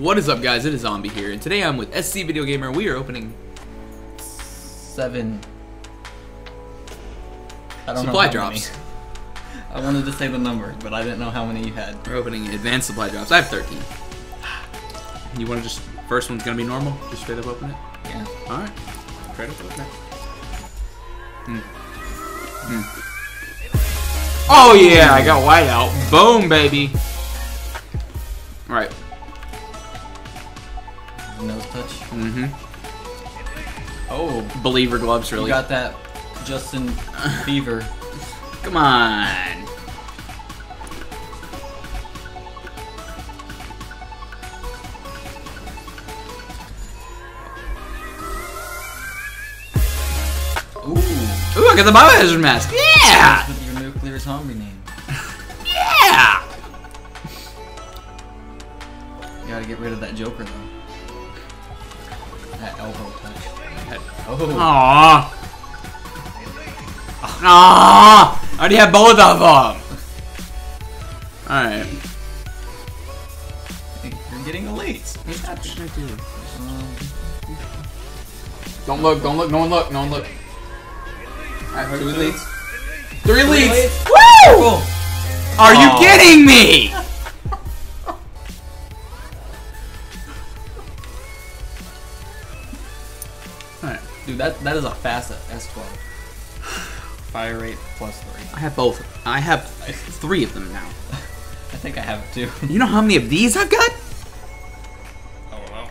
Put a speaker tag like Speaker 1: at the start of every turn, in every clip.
Speaker 1: What is up, guys? It is Zombie here, and today I'm with SC Video Gamer. We are opening
Speaker 2: seven. I don't
Speaker 1: supply
Speaker 2: know
Speaker 1: drops.
Speaker 2: Many. I wanted to say the number, but I didn't know how many you had.
Speaker 1: We're opening advanced supply drops. I have 13. You want to just first one's gonna be normal? Just straight up open it.
Speaker 2: Yeah.
Speaker 1: All right. Straight up open it. Hmm. Hmm. Oh yeah, I got white out. Boom, baby. All Mm-hmm.
Speaker 2: Oh,
Speaker 1: Believer gloves,
Speaker 2: you
Speaker 1: really.
Speaker 2: got that Justin Bieber.
Speaker 1: Come on.
Speaker 2: Ooh.
Speaker 1: Ooh, I got the biohazard mask. Yeah!
Speaker 2: With your nuclear zombie name.
Speaker 1: Yeah!
Speaker 2: You gotta get rid of that Joker though. That elbow touch. Oh.
Speaker 1: Aww. Aww. I already have both of them. Alright.
Speaker 2: You're getting elite.
Speaker 1: What should I do?
Speaker 2: Um,
Speaker 1: Don't look, don't look, no one look, no one look. Alright, two elites. Three
Speaker 2: Three
Speaker 1: elites!
Speaker 2: elites.
Speaker 1: Woo!
Speaker 2: cool.
Speaker 1: Are you kidding me?
Speaker 2: That that is a fast S12. Fire rate plus three.
Speaker 1: I have both. I have three of them now.
Speaker 2: I think I have two.
Speaker 1: You know how many of these I've got?
Speaker 2: Oh wow.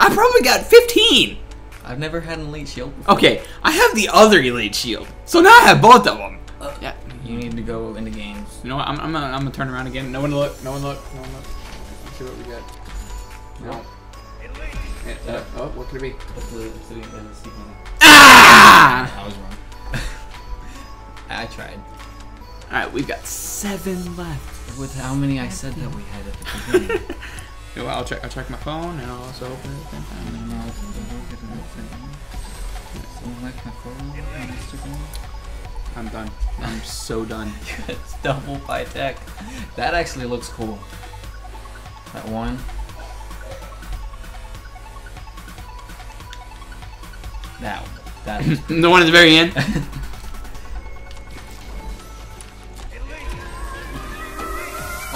Speaker 1: I probably got 15.
Speaker 2: I've never had an elite shield before.
Speaker 1: Okay, I have the other elite shield. So now I have both of them. Uh, yeah.
Speaker 2: You need to go into games.
Speaker 1: You know what? I'm, I'm, gonna, I'm gonna turn around again. No one look. No one look. No one look. Let's see what we got. No. Yeah, uh, oh, what could it be?
Speaker 2: What's the city sequel?
Speaker 1: Ah!
Speaker 2: I was wrong. I tried.
Speaker 1: All right, we've got seven left.
Speaker 2: With how many I said that we had at the beginning.
Speaker 1: You know what, I'll check. I'll check my phone and I'll also open it at the same
Speaker 2: I
Speaker 1: time.
Speaker 2: don't know. Someone like my photo on Instagram.
Speaker 1: I'm done. I'm so done.
Speaker 2: it's double by tech. That actually looks cool. That one. That one. That was
Speaker 1: the one at the very end.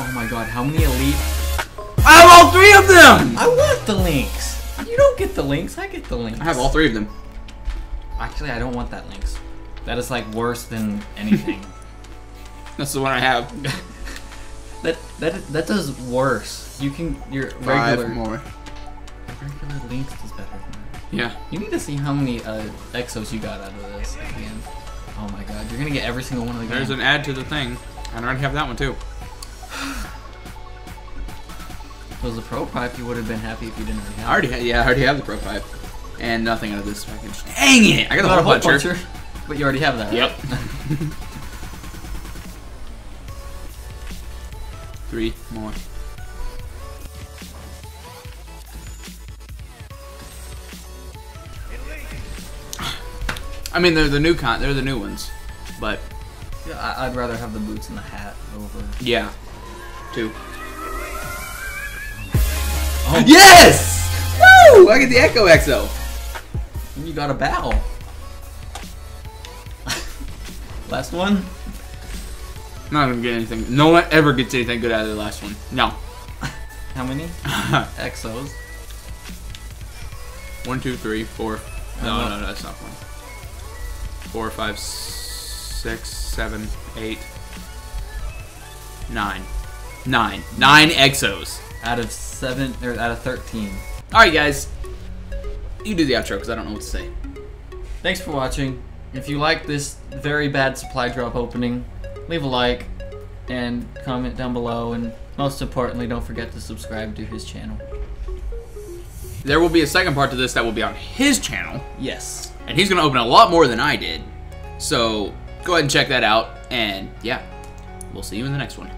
Speaker 2: Oh my god, how many elite?
Speaker 1: I have all three of them.
Speaker 2: I want the Lynx! You don't get the Lynx, I get the Lynx.
Speaker 1: I have all three of them.
Speaker 2: Actually, I don't want that Lynx. That is like worse than anything.
Speaker 1: That's the one I have.
Speaker 2: that that that does worse. You can your
Speaker 1: Five
Speaker 2: regular
Speaker 1: more.
Speaker 2: regular Lynx is better.
Speaker 1: Yeah.
Speaker 2: You need to see how many uh, exos you got out of this again. Oh my god, you're gonna get every single one of the
Speaker 1: There's
Speaker 2: games.
Speaker 1: an ad to the thing. and I already have that one too.
Speaker 2: If it was a pro pipe, you would have been happy if you didn't already have.
Speaker 1: I already ha- yeah, I already have the Pro Pipe. And nothing out of this package. Dang it! I got the
Speaker 2: Not a
Speaker 1: hole
Speaker 2: hole
Speaker 1: puncher.
Speaker 2: puncher, but you already have that.
Speaker 1: Yep.
Speaker 2: Right?
Speaker 1: Three more. I mean, they're the new con. They're the new ones, but
Speaker 2: Yeah, I- I'd rather have the boots and the hat over.
Speaker 1: yeah, two.
Speaker 2: Oh,
Speaker 1: Yes! Woo! I get the Echo XO.
Speaker 2: You got a bow. Last one.
Speaker 1: Not gonna get anything. No one ever gets anything good out of the last one. No.
Speaker 2: How many? Exos.
Speaker 1: one, two, three, four. No,
Speaker 2: Uh-huh.
Speaker 1: no, no, that's not one. Four, five, six, seven, eight, nine. Nine. Nine exos.
Speaker 2: Out of seven or out of thirteen.
Speaker 1: Alright, guys. You do the outro because I don't know what to say.
Speaker 2: Thanks for watching. If you like this very bad supply drop opening, leave a like and comment down below. And most importantly, don't forget to subscribe to his channel.
Speaker 1: There will be a second part to this that will be on his channel,
Speaker 2: Yes.
Speaker 1: And he's going to open a lot more than I did. So go ahead and check that out, and yeah, we'll see you in the next one.